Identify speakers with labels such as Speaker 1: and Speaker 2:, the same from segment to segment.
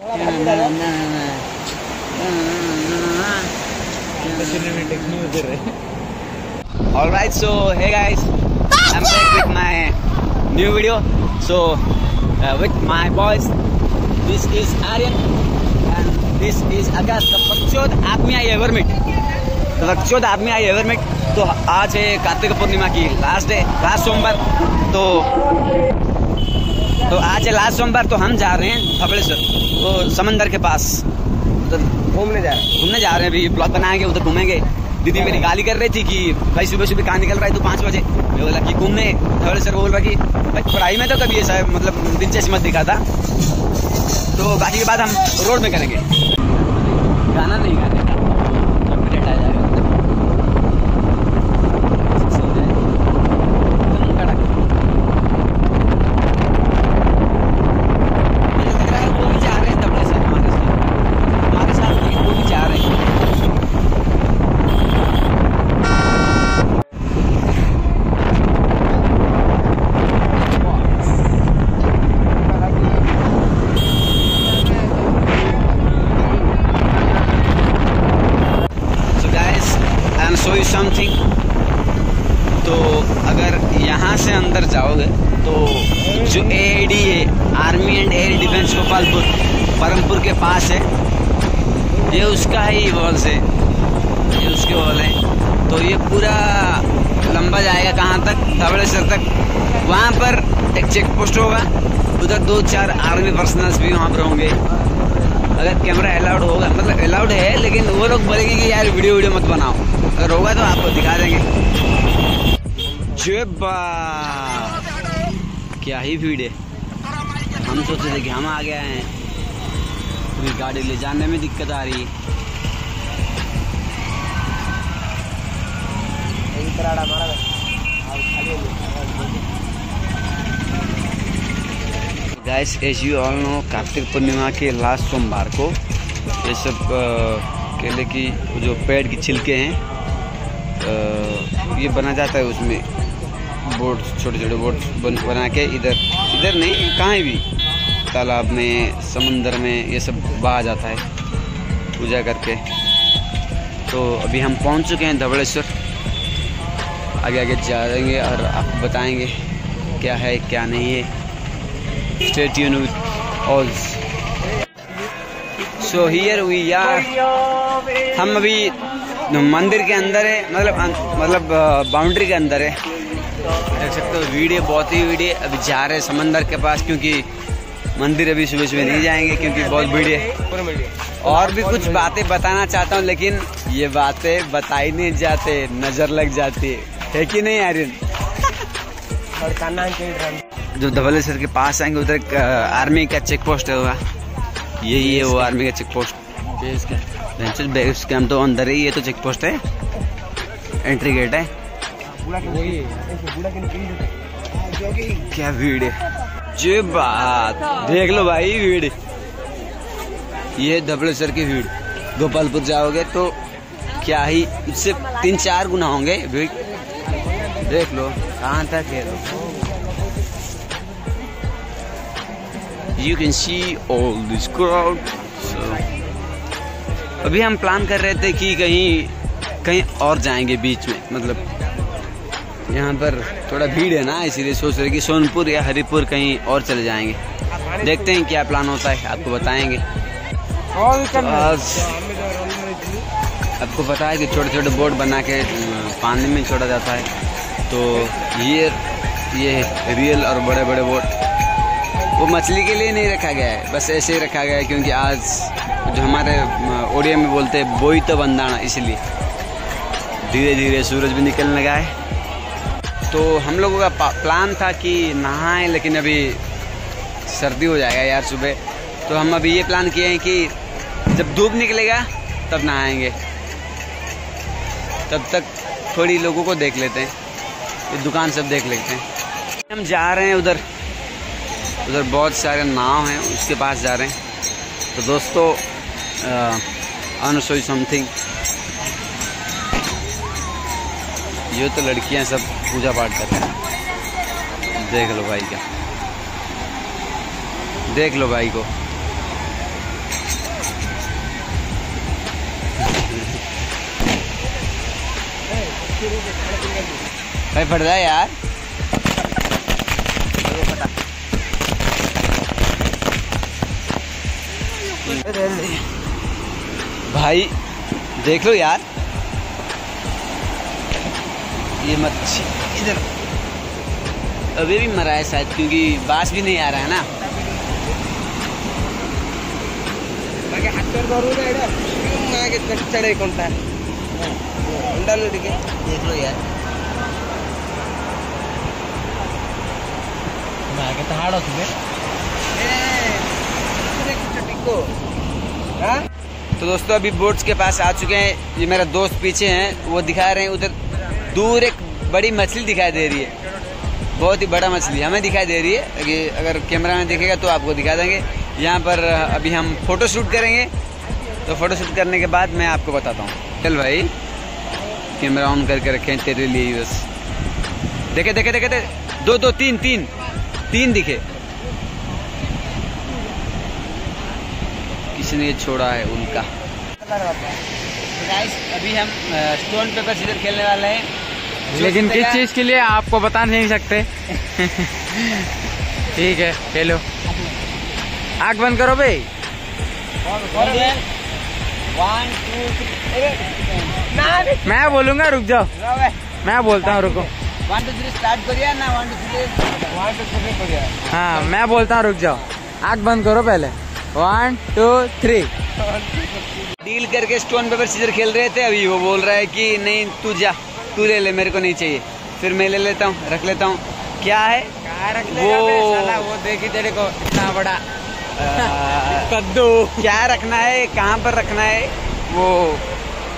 Speaker 1: All right, so hey guys, I'm back with my new video. So uh, with my boys, this is Aryan and this is Agas. The Vakchod Aapme I ever met. The Vakchod Aapme I ever met. तो आज है कार्तिक पूर्णिमा की last day last सोमवार तो तो आज last सोमवार तो हम जा रहे हैं धबलेश्वर वो समंदर के पास। उधर
Speaker 2: घूमने जा रहे हैं।
Speaker 1: घूमने जा रहे हैं अभी ब्लॉग बनाएँगे, उधर घूमेंगे। दीदी मेरी गाली कर रही थी कि भाई सुबह सुबह कहाँ निकल रहा है तू पाँच बजे? बोला कि घूमने धबलेश्वर बोल रहा कि भाई पढ़ाई में तो कभी ऐसा मतलब दिलचस्प मत दिखा था। तो बाकी के बाद हम रोड में करेंगे। गाना नहीं गाने का Copyright आ जाएगा एकदम कड़क। मुझे लग रहा है वो भी जा रहे हैं धबलेश्वर हमारे साथ हमारे साथ नहीं, वो भी जा रहे हैं so guys I am show you something तो अगर यहाँ से अंदर जाओगे तो जो ए है army and air defence Gopalpur Parampur के पास है। ये उसका ही वॉल्स है। ये उसके वॉल है। तो ये पूरा लंबा जाएगा कहाँ तक? धबड़ेश्वर तक। वहाँ पर एक चेक पोस्ट होगा। उधर दो चार आर्मी पर्सनल्स भी वहाँ पर होंगे। अगर कैमरा अलाउड होगा मतलब अलाउड है, लेकिन वो लोग बोलेंगे कि यार वीडियो वीडियो मत बनाओ। अगर होगा तो आपको दिखा देंगे। जे बा क्या ही भीड़ है। हम सोचते थे कि हम आ गए हैं। अभी गाड़ी ले जाने में दिक्कत आ रही है। Guys as you all know Kartik Purnima के लास्ट सोमवार को ये सब केले की, जो पेड़ के छिलके हैं ये बना जाता है उसमें। बोट छोटे छोटे बोट बन, बना के इधर इधर नहीं कहीं भी तालाब में समुंदर में ये सब बहा जाता है पूजा करके। तो अभी हम पहुँच चुके हैं धबलेश्वर आगे आगे जाएँगे और आपको बताएँगे क्या है क्या नहीं है। Stay tuned with us so here we are. हम अभी मंदिर के अंदर है मतलब मतलब बाउंड्री के अंदर है। देख सकते हो वीडियो बहुत ही वीडियो अभी जा रहे हैं समंदर के पास क्योंकि मंदिर अभी सुबह सुबह नहीं जाएँगे क्योंकि बहुत भीड़ है। और भी कुछ बातें बताना चाहता हूँ लेकिन ये बातें बताई नहीं जाते नज़र लग जाती है। है कि नहीं आर्यन?
Speaker 2: ड्रम
Speaker 1: जब धबलेश्वर के पास आएँगे उधर आर्मी का चेक पोस्ट है होगा यही है वो आर्मी का चेक पोस्ट बेस कैंप तो अंदर ही ये तो चेक पोस्ट है। एंट्री गेट है। क्या भीड़ है? जो बात। देख लो भाई भीड़। ये धबलेश्वर की भीड़। गोपालपुर जाओगे तो क्या ही, इससे तीन चार गुना होंगे भीड़। देख लो, कहाँ तक है? You can see all this crowd अभी हम प्लान कर रहे थे कि कहीं कहीं और जाएँगे बीच में मतलब यहाँ पर थोड़ा भीड़ है ना, इसीलिए सोच रहे कि सोनपुर या हरिपुर कहीं और चले जाएँगे। देखते हैं क्या प्लान होता है, आपको बताएँगे। आज आपको पता है कि छोटे छोटे बोट बना के पानी में छोड़ा जाता है। तो ये ये रियल और बड़े बड़े बोट वो मछली के लिए नहीं रखा गया है, बस ऐसे ही रखा गया है क्योंकि आज जो हमारे ओडिया में बोलते हैं बोई तो बंदाना, इसलिए धीरे धीरे सूरज भी निकलने लगा है। तो हम लोगों का प्लान था कि नहाएँ, लेकिन अभी सर्दी हो जाएगा यार सुबह। तो हम अभी ये प्लान किए हैं कि जब धूप निकलेगा, तब नहाएँगे। तब तक थोड़ी लोगों को देख लेते हैं। ये दुकान सब देख लेते हैं। हम जा रहे हैं उधर। उधर बहुत सारे नाव हैं, उसके पास जा रहे हैं। तो दोस्तों अन शो समथिंग ये तो लड़कियाँ सब पूजा पाठ कर रहे हैं। देख लो भाई क्या। देख लो भाई को। भाई फट रहा है यार। भाई, देख लो यार। ये मच्छी। इधर। अभी भी मरा है शायद क्योंकि बास भी नहीं आ रहा है ना।
Speaker 2: चढ़े
Speaker 1: देख लो यार।
Speaker 2: मागे तो हाड़ होते
Speaker 1: तो दोस्तों अभी बोट्स के पास आ चुके हैं। ये मेरा दोस्त पीछे हैं वो दिखा रहे हैं उधर। दूर एक बड़ी मछली दिखाई दे रही है। बहुत ही बड़ा मछली हमें दिखाई दे रही है। अगे अगर कैमरा में देखेगा तो आपको दिखा देंगे। यहाँ पर अभी हम फ़ोटो शूट करेंगे। तो फ़ोटो शूट करने के बाद मैं आपको बताता हूँ। चल भाई कैमरा ऑन करके रखे तेरे लिए बस। देखे देखे देखे देखे। दो दो, तीन तीन। तीन दिखे। किसी ने छोड़ा है उनका। अभी हम स्टोन पेपर सीजर खेलने वाले हैं।
Speaker 3: लेकिन किस चीज़ के लिए आपको बता नहीं सकते? ठीक है खेलो। आग बंद करो भाई. मैं बोलूँगा रुक जाओ। मैं बोलता हूँ रुको. हाँ मैं बोलता हूँ रुक जाओ। आग बंद करो पहले। वन टू थ्री
Speaker 1: डील करके स्टोन पेपर सीजर खेल रहे थे अभी वो बोल रहा है कि नहीं तू जा। तू ले ले मेरे को नहीं चाहिए। फिर मैं ले लेता हूँ रख लेता हूँ। क्या है? वो
Speaker 3: वो देखी तेरे को इतना बड़ा। कद्दू।
Speaker 1: क्या रखना है? कहाँ पर रखना है? वो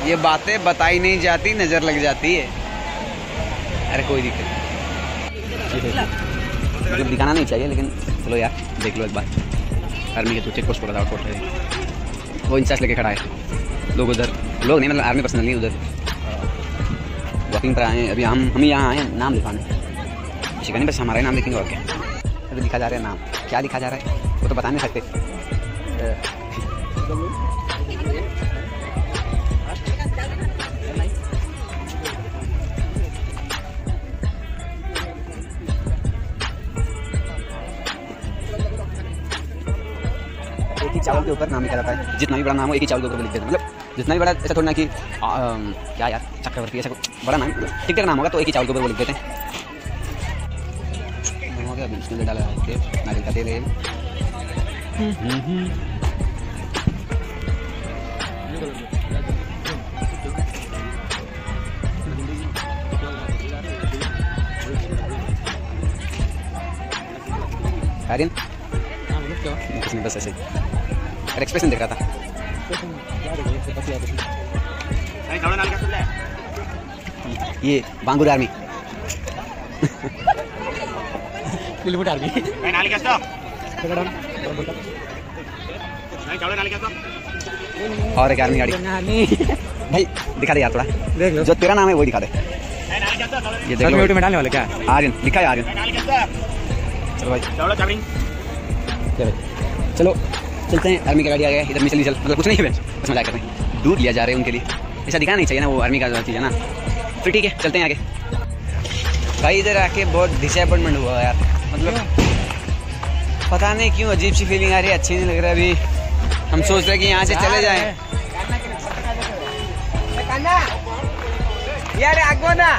Speaker 1: ये बातें बताई नहीं जाती नज़र लग जाती है। अरे कोई दिक्कत नहीं। मतलब दिखाना नहीं चाहिए लेकिन चलो यार देख लो एक बार। आर्मी के तो चेक पोस्ट पड़ा था। वो इंचार्ज लेके खड़ा है। लोग उधर लोग नहीं मतलब आर्मी पर्सनल नहीं उधर। वॉकिंग पर आए अभी हम हम यहाँ आए हैं नाम लिखवाने। शिकानी बस हमारा ही नाम लिखेंगे और क्या? अभी लिखा जा रहा है नाम। क्या लिखा जा रहा है? वो तो बता नहीं सकते। चावल के ऊपर नाम लिखा जाता है। जितना भी बड़ा नाम हो एक ही चावल के ऊपर लिख देते हैं। मतलब जितना भी बड़ा ऐसा थोड़ा ना कि आ, अम, क्या यार? ऐसा बड़ा नाम ठीक ठाक नाम होगा तो एक ही चावल के ऊपर वो लिख देते हैं। हो गया अभी इसके अंदर डाला है नारियल का तेल। है आर्यन कुछ नहीं बस ऐसे? अरे एक्सप्रेशन देख रहा था। ये बांगुर आर्मी।
Speaker 3: Kilometre army.
Speaker 1: और एक आर्मी गाड़ी। भाई दिखा दे यार थोड़ा।
Speaker 3: देख लो।
Speaker 1: जो तेरा नाम है वही दिखा दे। ये देख। लो
Speaker 3: में डालने वाले क्या?
Speaker 1: आर्यन लिखा है आर्यन। चलो भाई। चलो भाई। चलो चलते हैं। आर्मी का गाड़ी आ गया। इधर में चल मतलब कुछ नहीं है बस। मज़ा कर रहे हैं। दूध लिया जा रहा है उनके लिए। ऐसा दिखाना नहीं चाहिए ना वो आर्मी का चीज़ है ना। फिर ठीक है चलते हैं आगे। भाई इधर आके बहुत डिसअपॉइंटमेंट हुआ यार। मतलब पता नहीं क्यों अजीब सी फीलिंग आ रही है अच्छी नहीं लग रहा अभी। हम सोच रहे हैं कि यहाँ से चले जाए।
Speaker 2: यार आगो ना।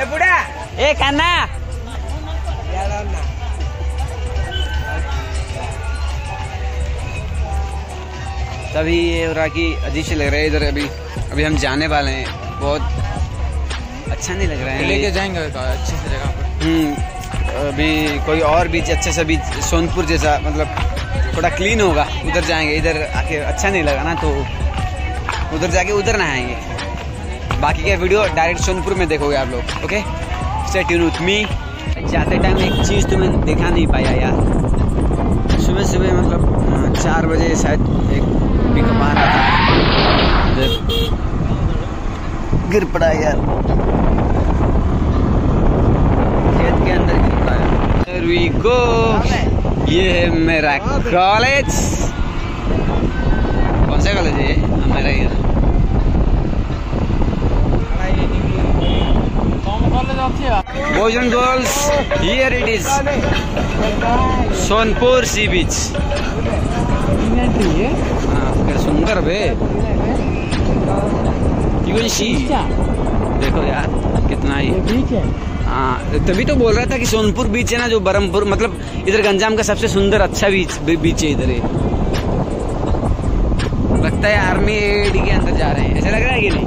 Speaker 2: ए बुढ़ा।
Speaker 1: ए कान्ना तभी ये हो रहा कि अजीब से लग रहा है इधर अभी। अभी हम जाने वाले हैं। बहुत अच्छा नहीं लग रहा है।
Speaker 3: लेके जाएँगे अच्छी सी जगह पर।
Speaker 1: हम्म, अभी कोई और बीच अच्छे से बीच सोनपुर जैसा मतलब थोड़ा क्लीन होगा उधर जाएँगे इधर आके अच्छा नहीं लगा ना तो उधर जाके उधर नहाएँगे। बाकी का वीडियो डायरेक्ट सोनपुर में देखोगे आप लोग okay stay tune with me जाते टाइम एक चीज़ तो मैं देखा नहीं पाया यार। सुबह सुबह मतलब चार बजे शायद एक पिकअप आ रहा था उधर गिर पड़ा यार। खेत के अंदर गिर पड़ा go ये है मेरा कॉलेज कौन सा कॉलेज है ये? हाँ, मेरा ही है। Boys and girls here it is Sonpur सी बीच क्या सुंदर बे इवन सी देखो यार, कितना ही। हाँ तभी तो बोल रहा था कि सोनपुर बीच है ना, जो बरमपुर मतलब इधर गंजाम का सबसे सुंदर अच्छा बीच बीच है इधर लगता है आर्मी एडी के अंदर जा रहे हैं। ऐसा लग रहा है कि नहीं?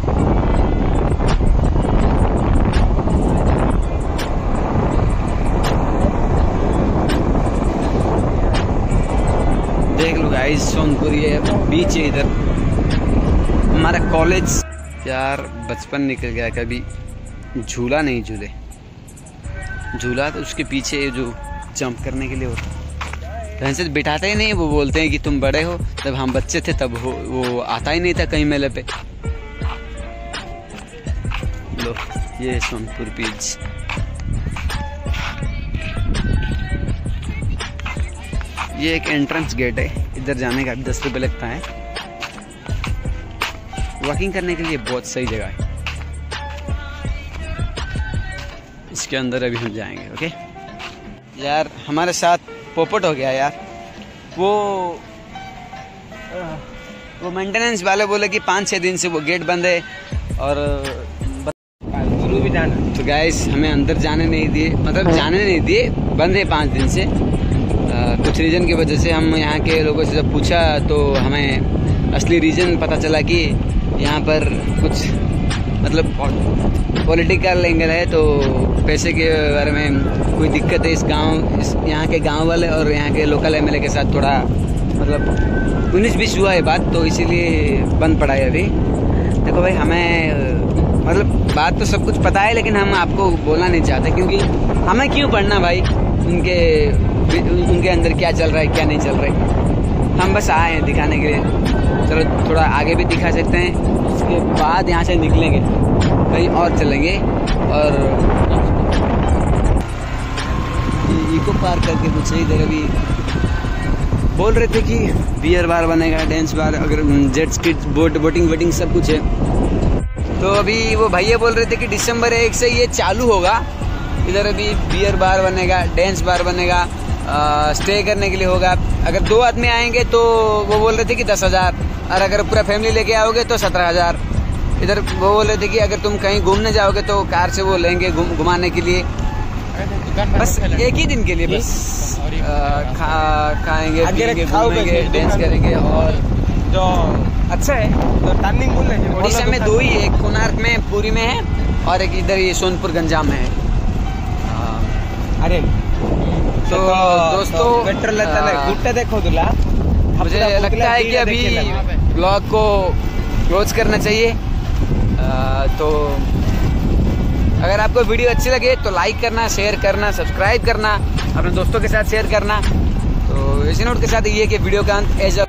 Speaker 1: देख लो गाइस सोनपुर ये बीच है इधर। हमारा कॉलेज यार बचपन निकल गया, कभी झूला नहीं झूले। झूला तो उसके पीछे जो जंप करने के लिए होता है। से बिठाते ही नहीं, वो बोलते हैं कि तुम बड़े हो, जब हम बच्चे थे तब हो, वो आता ही नहीं था कहीं मेले पे। लो, ये सोनपुर बीच ये एक एंट्रेंस गेट है, इधर जाने का दस रुपये लगता है। वॉकिंग करने के लिए बहुत सही जगह है। इसके अंदर अभी हम जाएँगे ओके यार हमारे साथ पोपट हो गया यार। वो वो मेंटेनेंस वाले बोले कि पाँच छः दिन से वो गेट बंद है और
Speaker 2: गुरु भी जाना।
Speaker 1: तो गैस हमें अंदर जाने नहीं दिए मतलब जाने नहीं दिए बंद है पाँच दिन से। आ, कुछ रीज़न की वजह से हम यहाँ के लोगों से जब पूछा तो हमें असली रीज़न पता चला कि यहाँ पर कुछ मतलब पॉलिटिकल एंगल है तो पैसे के बारे में कोई दिक्कत है इस गाँव, इस यहाँ के गाँव वाले और यहाँ के लोकल एमएलए के साथ थोड़ा मतलब उन्नीस बीस हुआ है बात तो इसीलिए बंद पड़ा है अभी। देखो भाई, हमें मतलब बात तो सब कुछ पता है, लेकिन हम आपको बोलना नहीं चाहते, क्योंकि हमें क्यों पढ़ना भाई? उनके उनके अंदर क्या चल रहा है, क्या नहीं चल रहा है? हम बस आए हैं दिखाने के लिए। थोड़ा आगे भी दिखा सकते हैं। उसके बाद यहाँ से निकलेंगे। कहीं और चलेंगे और इको पार्क करके कुछ इधर अभी बोल रहे थे कि बियर बार बनेगा डेंस बार, अगर jet ski boat boating voting सब कुछ है। तो अभी वो भैया बोल रहे थे कि दिसंबर एक से ये चालू होगा। इधर अभी बियर बार बनेगा डेंस बार बनेगा। स्टे करने के लिए होगा। अगर दो आदमी आएँगे तो वो बोल रहे थे कि दस हज़ार। और अगर पूरा फैमिली लेके आओगे तो सत्रह हज़ार। इधर वो बोल रहे थे कि अगर तुम कहीं घूमने जाओगे तो कार से वो लेंगे घुमाने के लिए। बस एक ही दिन के लिए बस। खा खाएँगे पिएँगे घूमेंगे डांस करेंगे और
Speaker 2: जो
Speaker 1: अच्छा है
Speaker 2: तो टर्निंग बोल रहे
Speaker 1: उड़ीसा में दो ही एक कोणार्क में पूरी में है और एक इधर ये सोनपुर गंजाम में है।
Speaker 2: अरे
Speaker 1: तो दोस्तों
Speaker 2: है गुट्टा देखो दूल्हा।
Speaker 1: मुझे लगता है कि अभी ब्लॉग को क्लोज करना चाहिए। आ, तो अगर आपको वीडियो अच्छी लगे तो लाइक करना शेयर करना सब्सक्राइब करना अपने दोस्तों के साथ शेयर करना। तो इसी नोट के साथ ये कि वीडियो का अंत एज